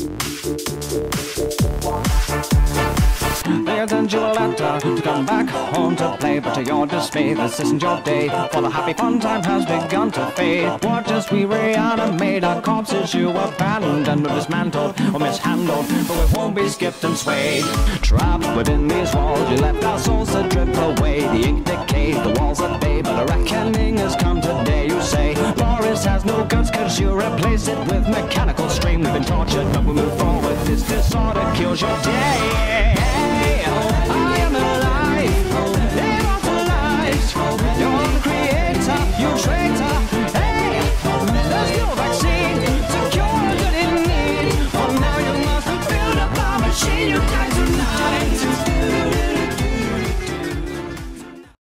They sent you a letter to come back home to play, but to your dismay, this isn't your day. For the happy fun time has begun to fade. Watch as we reanimate our corpses you abandoned or dismantled or mishandled, but we won't be skipped and swayed. Trapped within these walls, you left our souls to drift away. The ink decayed, the walls are bay, but a reckoning has come today. You say Boris has no guts, cause you replace it with mechanical torture, but we move forward. This disorder kills your day. I am alive. Live off the lives. You're the creator, you traitor. Hey, let's go back.